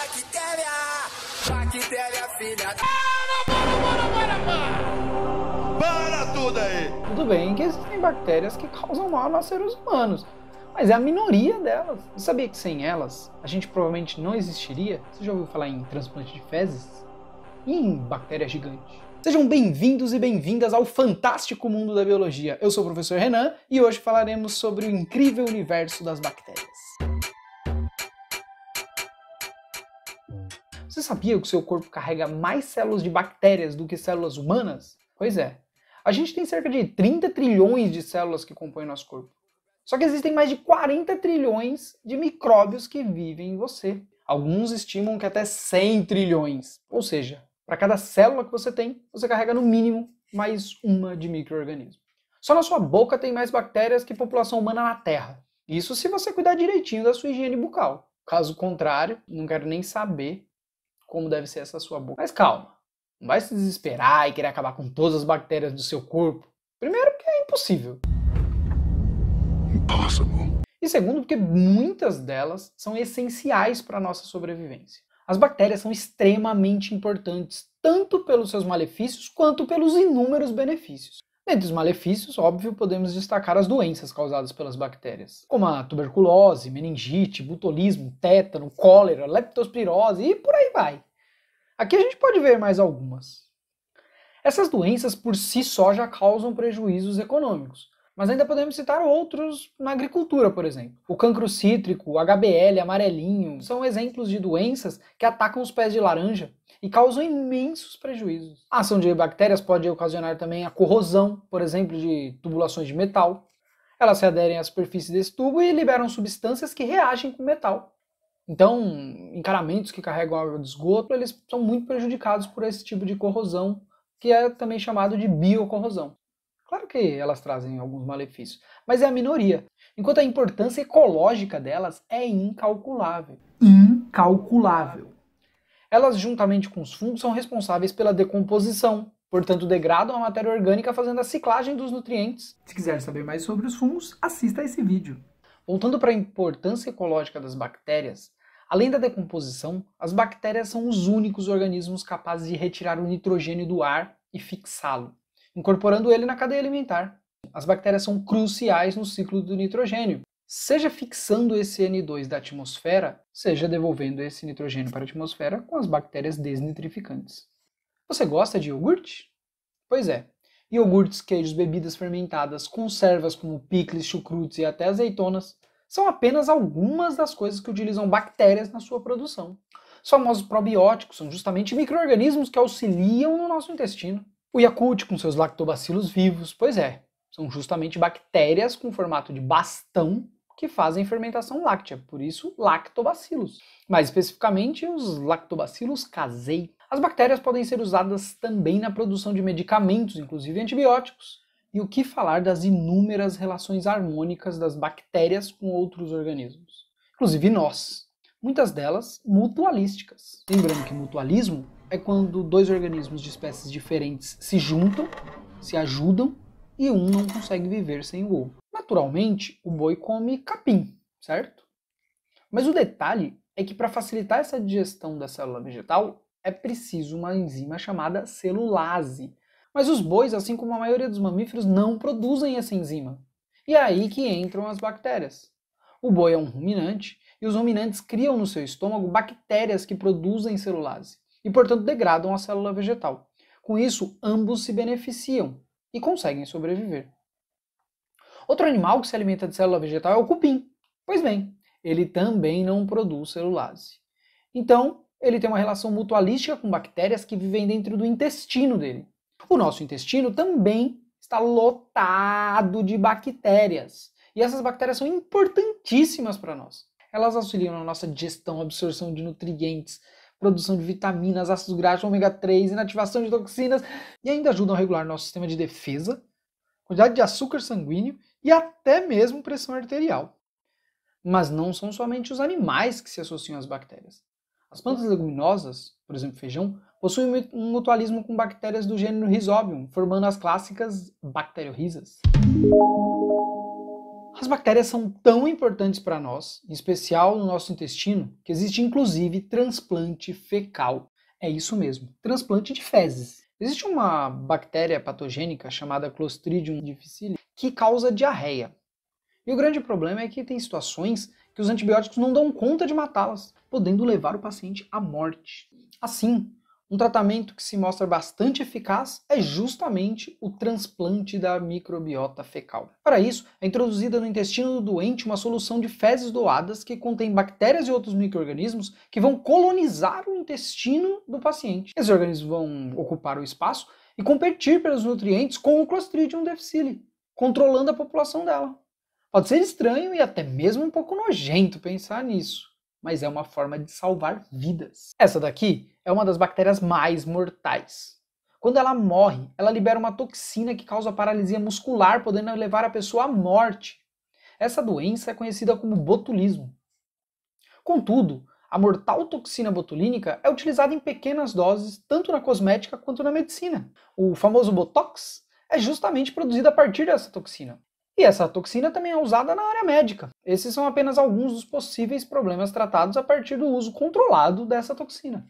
bactéria, bactéria filha Para tudo aí! Tudo bem que existem bactérias que causam mal a nós seres humanos, mas é a minoria delas. Você sabia que sem elas a gente provavelmente não existiria? Você já ouviu falar em transplante de fezes? E em bactéria gigante? Sejam bem-vindos e bem-vindas ao fantástico mundo da biologia. Eu sou o professor Renan e hoje falaremos sobre o incrível universo das bactérias. Você sabia que o seu corpo carrega mais células de bactérias do que células humanas? Pois é. A gente tem cerca de 30 trilhões de células que compõem nosso corpo. Só que existem mais de 40 trilhões de micróbios que vivem em você. Alguns estimam que até 100 trilhões. Ou seja, para cada célula que você tem, você carrega no mínimo mais uma de microorganismo. Só na sua boca tem mais bactérias que população humana na Terra. Isso se você cuidar direitinho da sua higiene bucal. Caso contrário, não quero nem saber como deve ser essa sua boca. Mas calma, não vai se desesperar e querer acabar com todas as bactérias do seu corpo. Primeiro, porque é impossível. Impossible. E segundo, porque muitas delas são essenciais para a nossa sobrevivência. As bactérias são extremamente importantes, tanto pelos seus malefícios quanto pelos inúmeros benefícios. Dentre os malefícios, óbvio, podemos destacar as doenças causadas pelas bactérias, como a tuberculose, meningite, botulismo, tétano, cólera, leptospirose e por aí vai. Aqui a gente pode ver mais algumas. Essas doenças por si só já causam prejuízos econômicos, mas ainda podemos citar outros na agricultura, por exemplo. O cancro cítrico, o HBL, amarelinho, são exemplos de doenças que atacam os pés de laranja e causam imensos prejuízos. A ação de bactérias pode ocasionar também a corrosão, por exemplo, de tubulações de metal. Elas se aderem à superfície desse tubo e liberam substâncias que reagem com o metal. Então, encaramentos que carregam água de esgoto, eles são muito prejudicados por esse tipo de corrosão, que é também chamado de biocorrosão. Claro que elas trazem alguns malefícios, mas é a minoria, enquanto a importância ecológica delas é incalculável. Incalculável. Elas, juntamente com os fungos, são responsáveis pela decomposição, portanto, degradam a matéria orgânica fazendo a ciclagem dos nutrientes. Se quiser saber mais sobre os fungos, assista a esse vídeo. Voltando para a importância ecológica das bactérias, além da decomposição, as bactérias são os únicos organismos capazes de retirar o nitrogênio do ar e fixá-lo incorporando ele na cadeia alimentar. As bactérias são cruciais no ciclo do nitrogênio, seja fixando esse N2 da atmosfera, seja devolvendo esse nitrogênio para a atmosfera com as bactérias desnitrificantes. Você gosta de iogurte? Pois é. Iogurtes, queijos, bebidas fermentadas, conservas como picles, chucrutes e até azeitonas são apenas algumas das coisas que utilizam bactérias na sua produção. Os famosos probióticos são justamente micro-organismos que auxiliam no nosso intestino. O Yakult com seus lactobacilos vivos, pois é, são justamente bactérias com formato de bastão que fazem fermentação láctea, por isso lactobacilos. Mais especificamente, os lactobacilos casei. As bactérias podem ser usadas também na produção de medicamentos, inclusive antibióticos. E o que falar das inúmeras relações harmônicas das bactérias com outros organismos, inclusive nós. Muitas delas mutualísticas. Lembrando que mutualismo é quando dois organismos de espécies diferentes se juntam, se ajudam e um não consegue viver sem o outro. Naturalmente, o boi come capim, certo? Mas o detalhe é que para facilitar essa digestão da célula vegetal é preciso uma enzima chamada celulase. Mas os bois, assim como a maioria dos mamíferos, não produzem essa enzima. E é aí que entram as bactérias. O boi é um ruminante e os ruminantes criam no seu estômago bactérias que produzem celulase e, portanto, degradam a célula vegetal. Com isso, ambos se beneficiam e conseguem sobreviver. Outro animal que se alimenta de célula vegetal é o cupim. Pois bem, ele também não produz celulase. Então, ele tem uma relação mutualística com bactérias que vivem dentro do intestino dele. O nosso intestino também está lotado de bactérias. E essas bactérias são importantíssimas para nós. Elas auxiliam na nossa digestão, absorção de nutrientes, produção de vitaminas, ácidos graxos, ômega 3, inativação de toxinas e ainda ajudam a regular nosso sistema de defesa, quantidade de açúcar sanguíneo e até mesmo pressão arterial. Mas não são somente os animais que se associam às bactérias. As plantas leguminosas, por exemplo feijão, possuem um mutualismo com bactérias do gênero Rhizobium, formando as clássicas bacteriorrizas. As bactérias são tão importantes para nós, em especial no nosso intestino, que existe inclusive transplante fecal. É isso mesmo, transplante de fezes. Existe uma bactéria patogênica chamada Clostridium difficile que causa diarreia. E o grande problema é que tem situações que os antibióticos não dão conta de matá-las, podendo levar o paciente à morte. Assim, um tratamento que se mostra bastante eficaz é justamente o transplante da microbiota fecal. Para isso, é introduzida no intestino do doente uma solução de fezes doadas que contém bactérias e outros microrganismos que vão colonizar o intestino do paciente. Esses organismos vão ocupar o espaço e competir pelos nutrientes com o Clostridium difficile, controlando a população dela. Pode ser estranho e até mesmo um pouco nojento pensar nisso, mas é uma forma de salvar vidas. Essa daqui é uma das bactérias mais mortais. Quando ela morre, ela libera uma toxina que causa paralisia muscular, podendo levar a pessoa à morte. Essa doença é conhecida como botulismo. Contudo, a mortal toxina botulínica é utilizada em pequenas doses tanto na cosmética quanto na medicina. O famoso Botox é justamente produzido a partir dessa toxina. E essa toxina também é usada na área médica. Esses são apenas alguns dos possíveis problemas tratados a partir do uso controlado dessa toxina.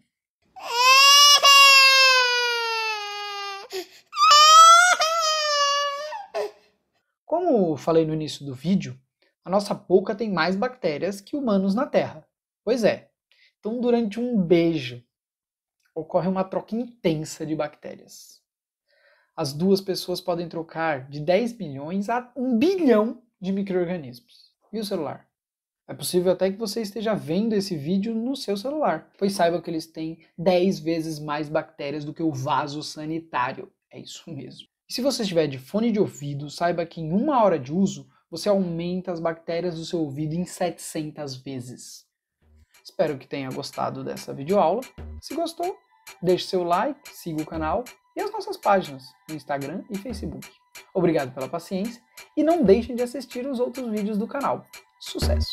Como falei no início do vídeo, a nossa boca tem mais bactérias que humanos na Terra. Pois é. Então, durante um beijo, ocorre uma troca intensa de bactérias. As duas pessoas podem trocar de 10 milhões a 1 bilhão de micro-organismos. E o celular? É possível até que você esteja vendo esse vídeo no seu celular, pois saiba que eles têm 10 vezes mais bactérias do que o vaso sanitário. É isso mesmo. E se você estiver de fone de ouvido, saiba que em uma hora de uso você aumenta as bactérias do seu ouvido em 700 vezes. Espero que tenha gostado dessa videoaula. Se gostou, deixe seu like, siga o canal e as nossas páginas no Instagram e Facebook. Obrigado pela paciência e não deixem de assistir os outros vídeos do canal. Sucesso!